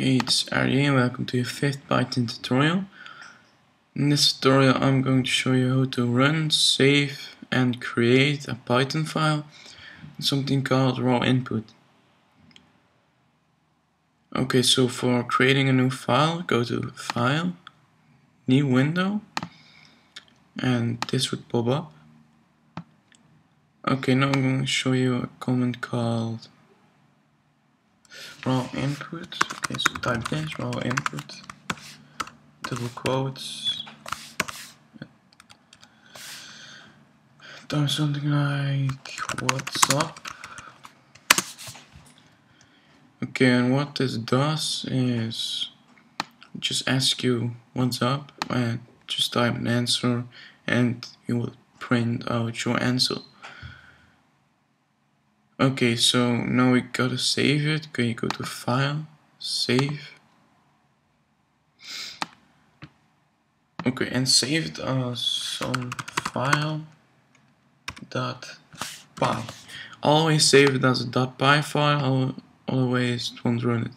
Hey, it's Arye and welcome to your fifth Python tutorial. In this tutorial I'm going to show you how to run, save and create a Python file in something called raw input. Okay, so for creating a new file, go to File, New Window, and this would pop up. Okay, now I'm going to show you a command called raw input. Okay, so type this raw input, double quotes, type something like what's up. Okay, and what this does is just ask you what's up and just type an answer and it will print out your answer. Okay, so now we gotta save it. Can you go to File, Save. Okay, and save it as some file dot py. Always save it as a dot py file, otherwise it won't run it.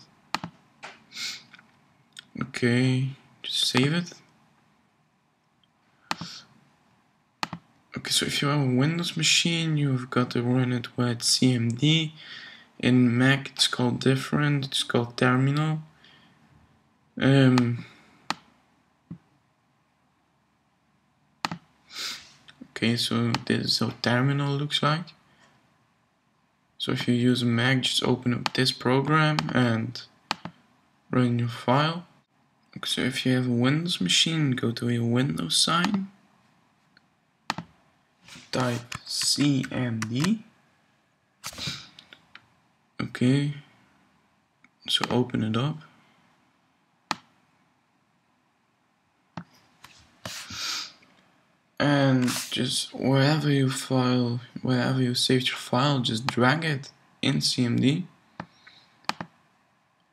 Okay, just save it. Okay, so if you have a Windows machine, you've got to run it with CMD. In Mac, it's called different. It's called Terminal. Um, okay, so this is how Terminal looks like. So if you use a Mac, just open up this program and run your file. Okay, so if you have a Windows machine, go to your Windows sign type cmd okay. So open it up. And just wherever you file wherever you saved your file just drag it in cmd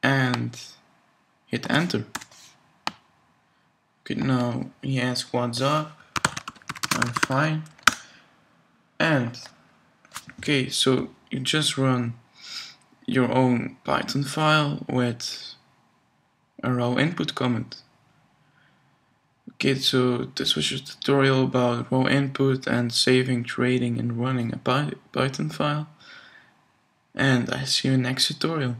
and hit enter. Okay now he asks what's up. I'm fine and okay so you just run your own python file with a raw input comment okay so this was your tutorial about raw input and saving trading and running a python file. And i see you next tutorial